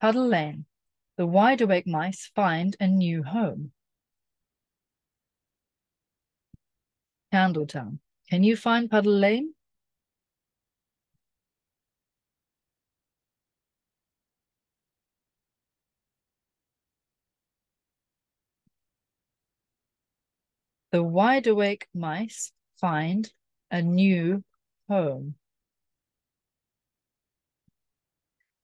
Puddle Lane. The wide awake mice find a new home. Candletown. Can you find Puddle Lane? The wide awake mice find a new home.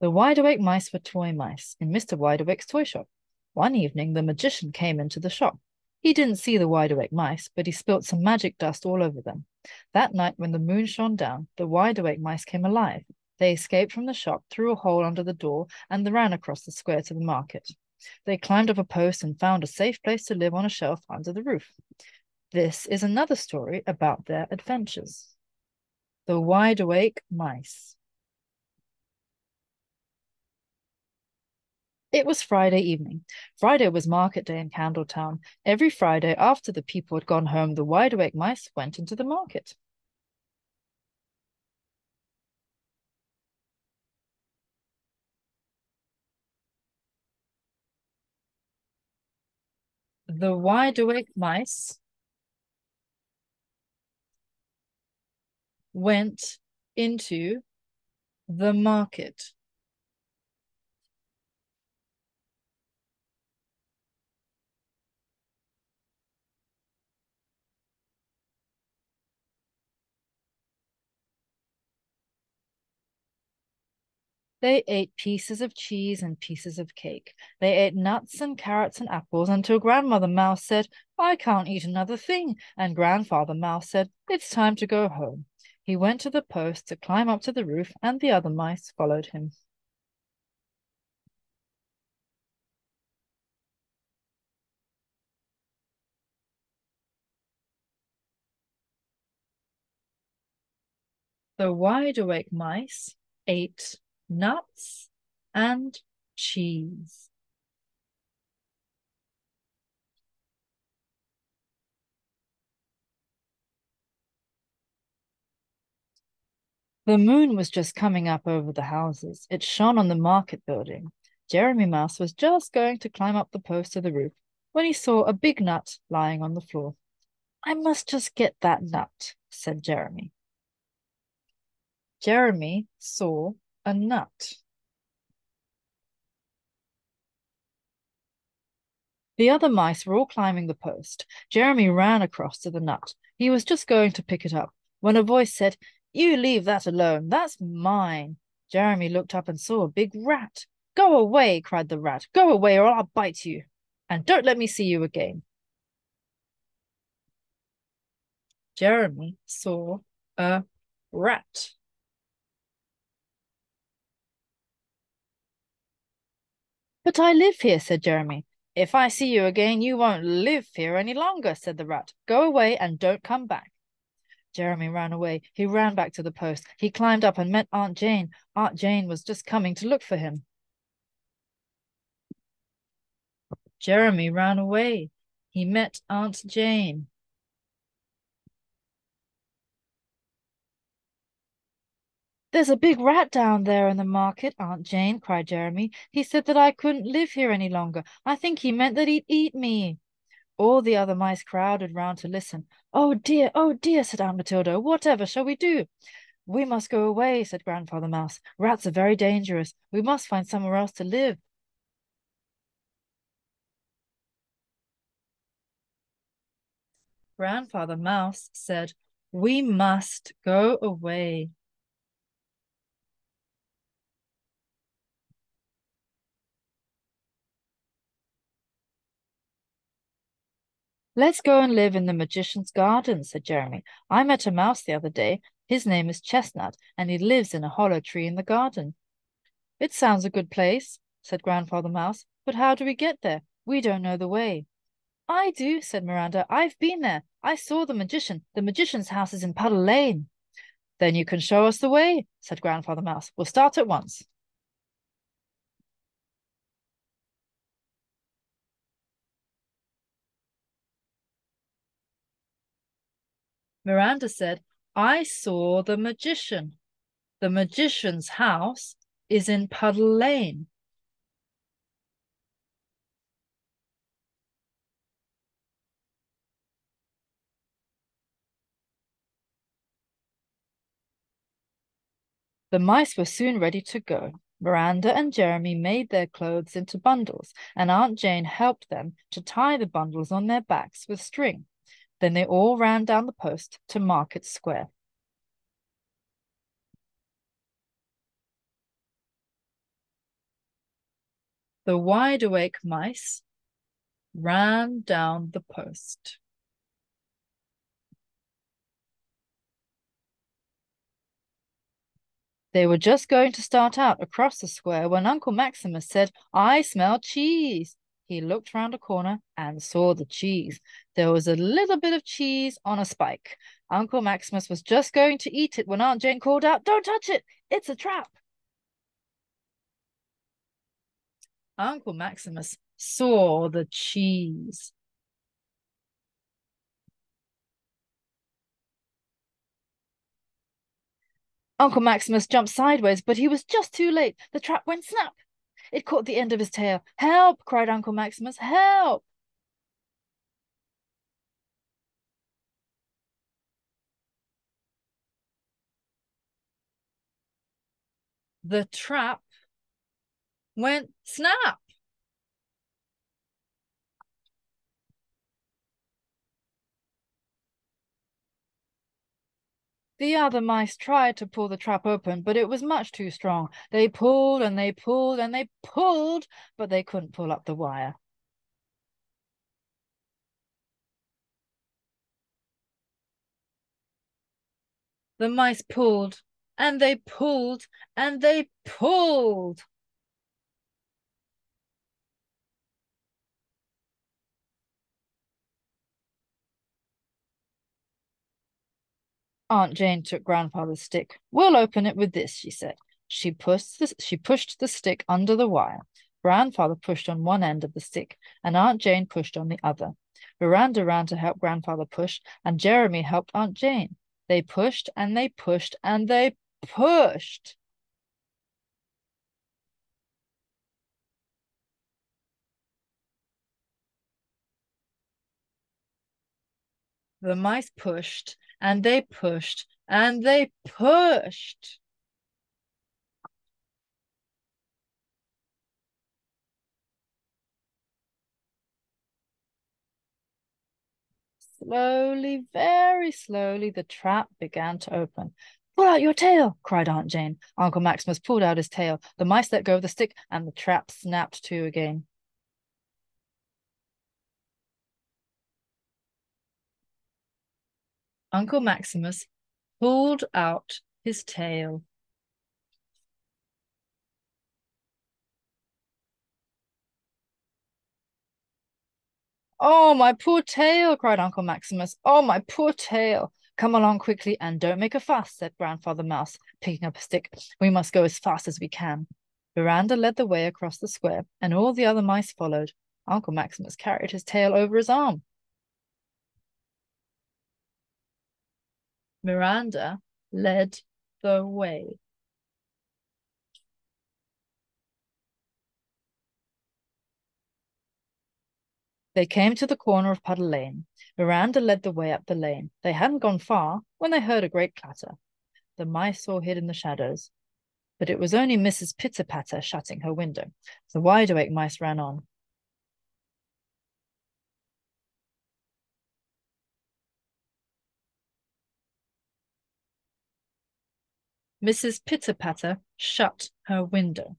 The wide awake mice were toy mice in Mr. Wide Awake's toy shop. One evening, the magician came into the shop. He didn't see the wide awake mice, but he spilt some magic dust all over them. That night, when the moon shone down, the wide awake mice came alive. They escaped from the shop through a hole under the door and ran across the square to the market. They climbed up a post and found a safe place to live on a shelf under the roof. This is another story about their adventures. The Wide Awake Mice. It was Friday evening. Friday was market day in Candletown. Every Friday, after the people had gone home, the wide awake mice went into the market. The wide awake mice went into the market. They ate pieces of cheese and pieces of cake. They ate nuts and carrots and apples until Grandmother Mouse said, I can't eat another thing. And Grandfather Mouse said, It's time to go home. He went to the post to climb up to the roof, and the other mice followed him. The wide awake mice ate nuts and cheese. The moon was just coming up over the houses. It shone on the market building. Jeremy Mouse was just going to climb up the post of the roof when he saw a big nut lying on the floor. I must just get that nut, said Jeremy. Jeremy saw a nut. The other mice were all climbing the post. Jeremy ran across to the nut. He was just going to pick it up when a voice said, You leave that alone. That's mine. Jeremy looked up and saw a big rat. Go away, cried the rat. Go away, or I'll bite you. And don't let me see you again. Jeremy saw a rat. But I live here, said Jeremy. If I see you again, you won't live here any longer, said the rat. Go away and don't come back. Jeremy ran away. He ran back to the post. He climbed up and met Aunt Jane. Aunt Jane was just coming to look for him. Jeremy ran away. He met Aunt Jane. There's a big rat down there in the market, Aunt Jane, cried Jeremy. He said that I couldn't live here any longer. I think he meant that he'd eat me. All the other mice crowded round to listen. Oh dear, oh dear, said Aunt Matilda. Whatever shall we do? We must go away, said Grandfather Mouse. Rats are very dangerous. We must find somewhere else to live. Grandfather Mouse said, We must go away. Let's go and live in the magician's garden, said Jeremy. I met a mouse the other day. His name is Chestnut, and he lives in a hollow tree in the garden. It sounds a good place, said Grandfather Mouse, but how do we get there? We don't know the way. I do, said Miranda. I've been there. I saw the magician. The magician's house is in Puddle Lane. Then you can show us the way, said Grandfather Mouse. We'll start at once. Miranda said, I saw the magician. The magician's house is in Puddle Lane. The mice were soon ready to go. Miranda and Jeremy made their clothes into bundles, and Aunt Jane helped them to tie the bundles on their backs with string. Then they all ran down the post to Market Square. The wide awake mice ran down the post. They were just going to start out across the square when Uncle Maximus said, I smell cheese. He looked round a corner and saw the cheese. There was a little bit of cheese on a spike. Uncle Maximus was just going to eat it when Aunt Jane called out, Don't touch it! It's a trap! Uncle Maximus saw the cheese. Uncle Maximus jumped sideways, but he was just too late. The trap went snap. It caught the end of his tail. Help! cried Uncle Maximus. Help! The trap went snap. The other mice tried to pull the trap open, but it was much too strong. They pulled and they pulled and they pulled, but they couldn't pull up the wire. The mice pulled and they pulled and they pulled. Aunt Jane took Grandfather's stick. We'll open it with this, she said. She pushed the, she pushed the stick under the wire. Grandfather pushed on one end of the stick, and Aunt Jane pushed on the other. Miranda ran to help Grandfather push, and Jeremy helped Aunt Jane. They pushed and they pushed and they pushed. The mice pushed and they pushed and they pushed. Slowly, very slowly, the trap began to open. Pull out your tail, cried Aunt Jane. Uncle Maximus pulled out his tail. The mice let go of the stick, and the trap snapped to again. Uncle Maximus pulled out his tail. Oh, my poor tail, cried Uncle Maximus. Oh, my poor tail. Come along quickly and don't make a fuss, said Grandfather Mouse, picking up a stick. We must go as fast as we can. Miranda led the way across the square, and all the other mice followed. Uncle Maximus carried his tail over his arm. Miranda led the way. They came to the corner of Puddle Lane. Miranda led the way up the lane. They hadn't gone far when they heard a great clatter. The mice all hid in the shadows. But it was only Mrs. Pitter-Patter shutting her window. The wide-awake mice ran on. Mrs. Pitter-Patter shut her window.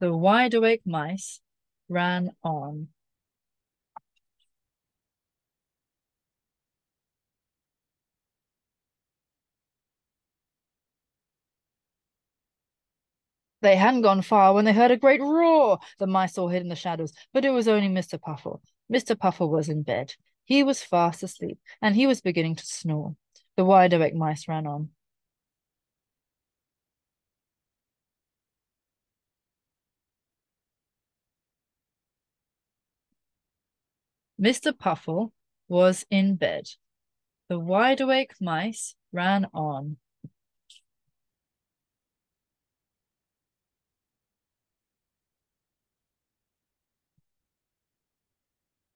The wide-awake mice ran on. They hadn't gone far when they heard a great roar. The mice all hid in the shadows, but it was only Mr. Puffle. Mr. Puffle was in bed. He was fast asleep, and he was beginning to snore. The wide-awake mice ran on. Mr. Puffle was in bed. The wide-awake mice ran on.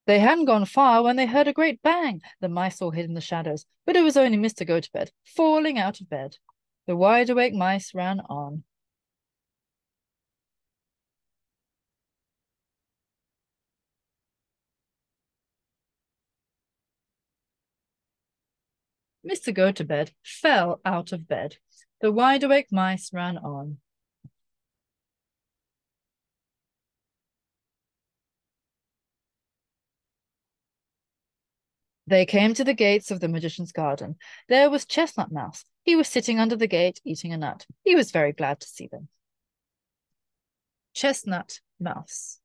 They hadn't gone far when they heard a great bang. The mice all hid in the shadows, but it was only Mr. Go-to-Bed, falling out of bed. The wide awake mice ran on. Mr. Gotobed fell out of bed. The wide awake mice ran on. They came to the gates of the magician's garden. There was Chestnut Mouse. He was sitting under the gate eating a nut. He was very glad to see them. Chestnut Mouse.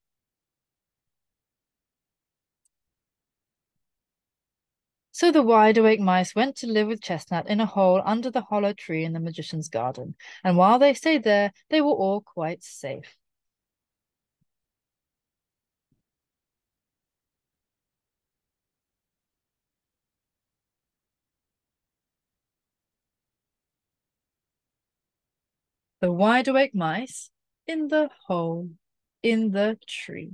So the wide awake mice went to live with Chestnut in a hole under the hollow tree in the magician's garden, and while they stayed there, they were all quite safe. The wide awake mice in the hole in the tree.